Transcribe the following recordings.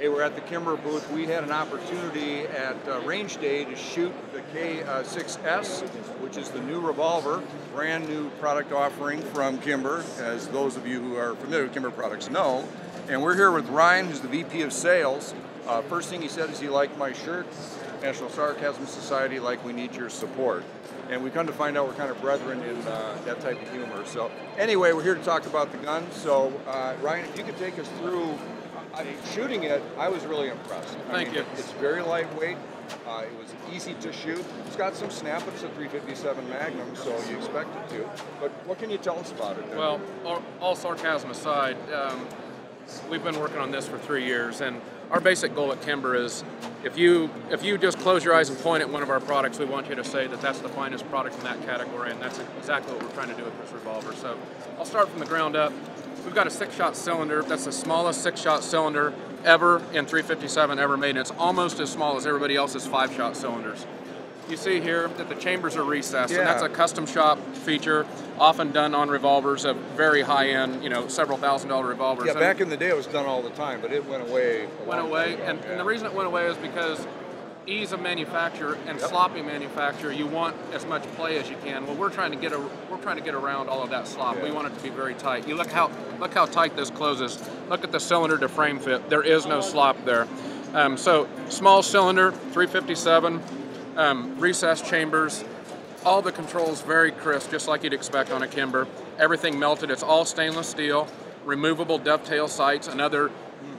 Hey, we're at the Kimber booth. We had an opportunity at uh, Range Day to shoot the K6S, which is the new revolver, brand new product offering from Kimber, as those of you who are familiar with Kimber products know. And we're here with Ryan, who's the VP of Sales. Uh, first thing he said is he liked my shirt. National Sarcasm Society, like we need your support. And we come to find out we're kind of brethren in uh, that type of humor. So anyway, we're here to talk about the gun. So uh, Ryan, if you could take us through I mean, shooting it, I was really impressed. I Thank mean, you. It's very lightweight. Uh, it was easy to shoot. It's got some snap. It's a 357 Magnum, so you expect it to. But what can you tell us about it? Then? Well, all, all sarcasm aside, um, we've been working on this for three years, and our basic goal at Kimber is if you if you just close your eyes and point at one of our products, we want you to say that that's the finest product in that category, and that's exactly what we're trying to do with this revolver. So I'll start from the ground up. We've got a six-shot cylinder. That's the smallest six-shot cylinder ever in 357 ever made, and it's almost as small as everybody else's five-shot cylinders. You see here that the chambers are recessed, Yeah. and that's a custom shop feature, often done on revolvers of very high-end, you know, several thousand dollar revolvers. yeah, And- back in the day it was done all the time, but it went away. went away, ago. and, and the reason it went away is because ease of manufacture and Yep. sloppy manufacture. You want as much play as you can. Well, we're trying to get a, we're trying to get around all of that slop. We want it to be very tight. You look how look how tight this closes. Look at the cylinder to frame fit. There is no slop there. Um, so small cylinder, 357, um, recessed chambers. All the controls very crisp, just like you'd expect on a Kimber. Everything melted. It's all stainless steel. Removable dovetail sights. Another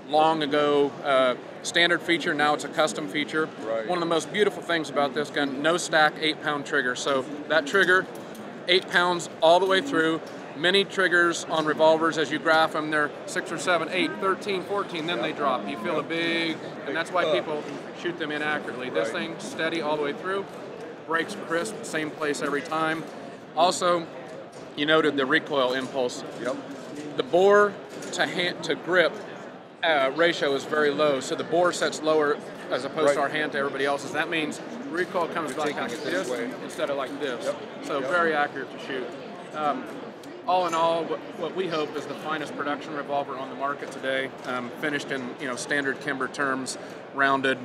long ago uh, standard feature. Now it's a custom feature. Right. One of the most beautiful things about this gun: no stack, eight-pound trigger. So that trigger, eight pounds all the way through. Many triggers on revolvers, as you graph them, they're six or seven, eight, 13, 14, then they drop. You feel a big, and that's why people shoot them inaccurately. This thing steady all the way through, breaks crisp, same place every time. Also, you noted the recoil impulse. Yep. The bore to hand to grip uh, ratio is very low, so the bore sets lower as opposed Right. to our hand to everybody else's. That means recoil comes back like this way. instead of like this. Yep. So Yep. very accurate to shoot. Um, all in all, what, what we hope is the finest production revolver on the market today, um, finished in you know standard Kimber terms, rounded,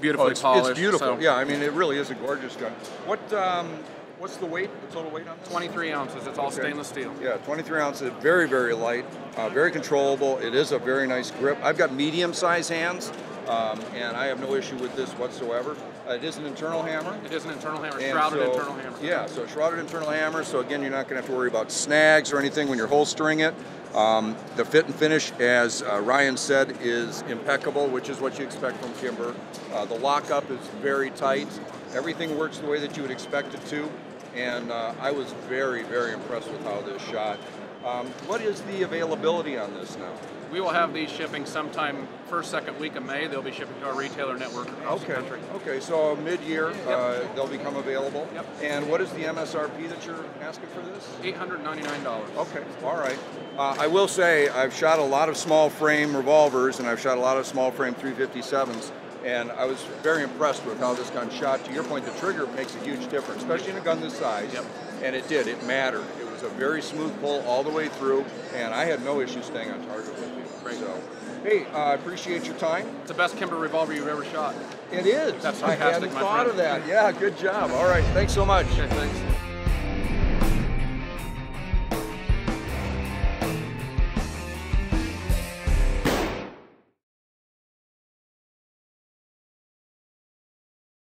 beautifully Oh, it's, polished. it's beautiful. So Yeah, I mean, it really is a gorgeous gun. What? Um, what's the weight? The total weight on this? 23 ounces. It's all Okay. stainless steel. Yeah, 23 ounces, very, very light, uh, very controllable. It is a very nice grip. I've got medium size hands, um, and I have no issue with this whatsoever. Uh, it is an internal hammer. It is an internal hammer, and shrouded so- internal hammer. Yeah, so shrouded internal hammer. So again, you're not going to have to worry about snags or anything when you're holstering it. Um, the fit and finish, as uh, Ryan said, is impeccable, which is what you expect from Kimber. Uh, the lockup is very tight. Everything works the way that you would expect it to, and uh, I was very, very impressed with how this shot. Um, what is the availability on this now? We will have these shipping sometime first, second week of May. They'll be shipping to our retailer network across the Okay. country. Okay. So mid-year, uh, they'll become available. Yep. And what is the MSRP that you're asking for this? $899. Okay, all right. Uh, I will say I've shot a lot of small frame revolvers and I've shot a lot of small frame 357s, and I was very impressed with how this gun shot. To your point, the trigger makes a huge difference, especially in a gun this size. Yep. And it did. It mattered. It was a very smooth pull all the way through, and I had no issue staying on target with you. Great. So, hey, uh, I appreciate your time. It's the best Kimber revolver you've ever shot. It is. That's fantastic, I hadn't thought friend. of that. Yeah, good job. All right. Thanks so much. Okay, thanks.